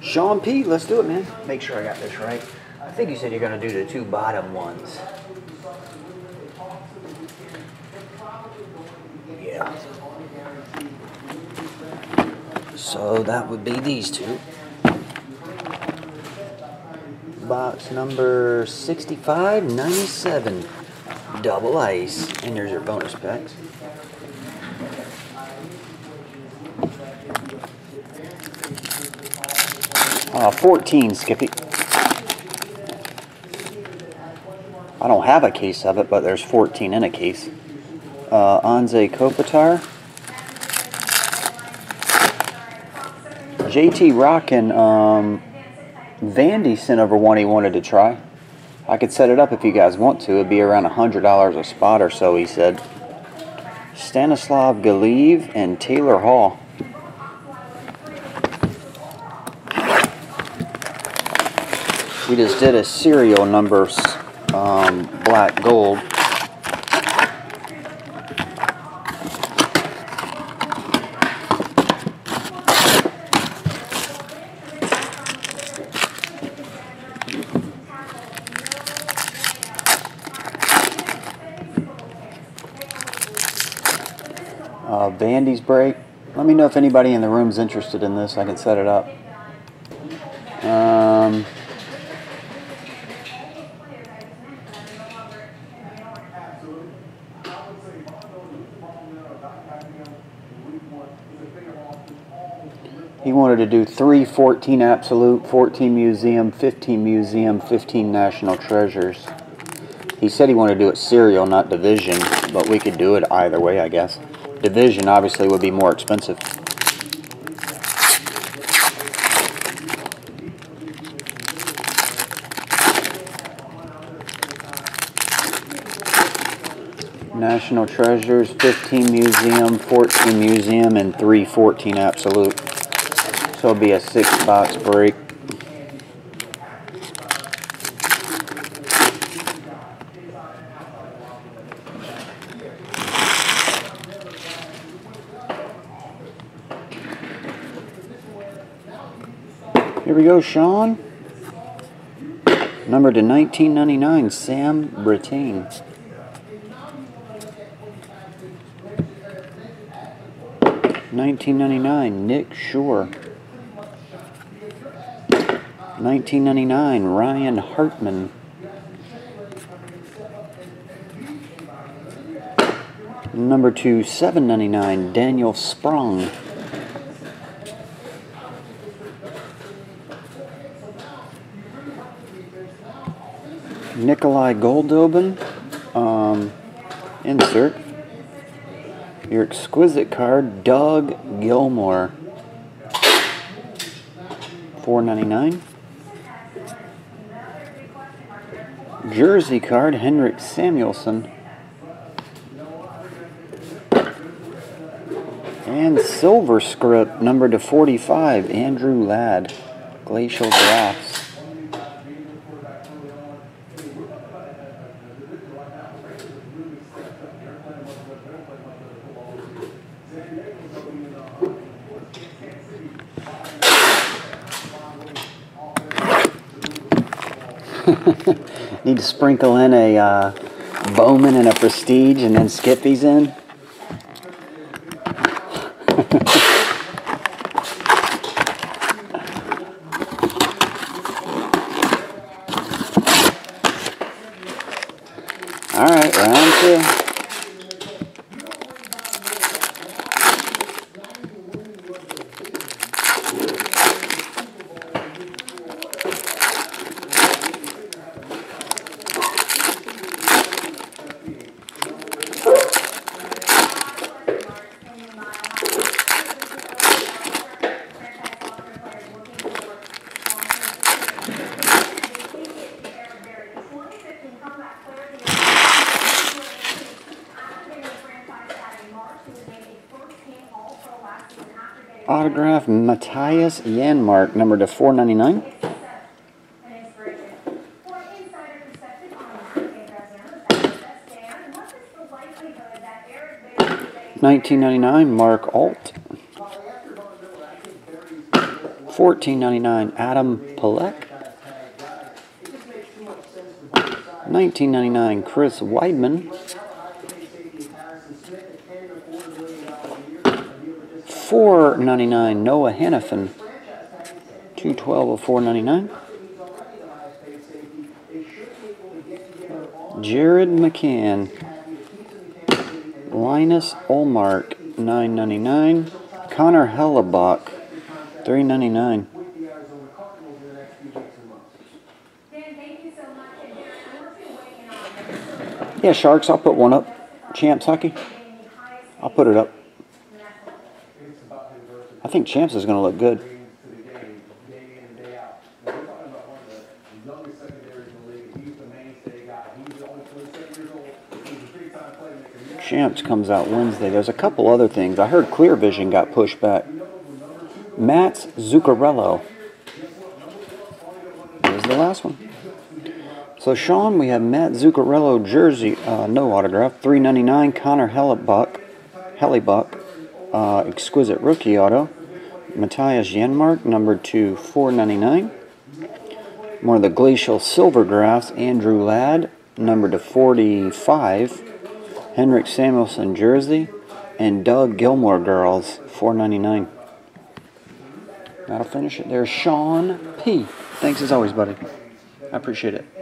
Sean P, let's do it, man. Make sure I got this right. I think you said you're going to do the two bottom ones. Yeah. So that would be these two. Box number 6597. Double ice. And there's your bonus packs. Uh, 14, Skippy. I don't have a case of it, but there's 14 in a case. Uh, Anze Kopitar. JT Rockin, um, Vandy sent over one he wanted to try. I could set it up if you guys want to. It'd be around $100 a spot or so, he said. Stanislav Galiev and Taylor Hall. We just did a serial number um, black gold. Vandy's break. Let me know if anybody in the room's interested in this. I can set it up. Um, He wanted to do three 14 absolute, 14 museum, 15 museum, 15 national treasures. He said he wanted to do it serial, not division, but we could do it either way, I guess. Division obviously would be more expensive. National Treasures, 15 Museum, 14 Museum, and 3 14 Absolute. So it'll be a six box break. Here we go, Sean. Number to 1999, Sam Brittain. Nineteen ninety nine, Nick Shore. 1999, Ryan Hartman. Number two, 799, Daniel Sprong. Nikolai Goldobin. Um, insert. Your exquisite card, Doug Gilmour. 499. Jersey card, Henrik Samuelsson. And silver script, number to 45, Andrew Ladd, Glacial Graphs. Need to sprinkle in a uh, Bowman and a Prestige and then skip these in. All right, round two. Autograph Mattias Janmark, number to 499. Nineteen ninety nine, Mark Alt. Fourteen ninety nine Adam Pelech. Nineteen ninety nine Chris Wideman. Four ninety nine Noah Hanifin. Two twelve of four ninety nine. Jared McCann. Linus Ullmark, nine ninety nine. Connor Hellebuyck, three ninety nine. Yeah, Sharks. I'll put one up. Champs hockey. I'll put it up. I think Champs is going to look good. to the game, day in and day out. Now, we're talking about one of the youngest secondaries in the league. He's the mainstay guy. He's the only 27 years old. He's a big-time playmaker. Champs comes out Wednesday. There's a couple other things. I heard Clear Vision got pushed back. Mats Zuccarello. Here's the last one. So Sean, we have Matt Zuccarello jersey, uh, no autograph, 3.99. Connor Hellebuyck, Hellebuyck, uh, exquisite rookie auto. Mattias Janmark, number two, 4.99. More of the glacial silver graphs. Andrew Ladd, number to 45. Henrik Samuelsson jersey, and Doug Gilmour girls, 4.99. That'll finish it there. Sean P. Thanks as always, buddy. I appreciate it.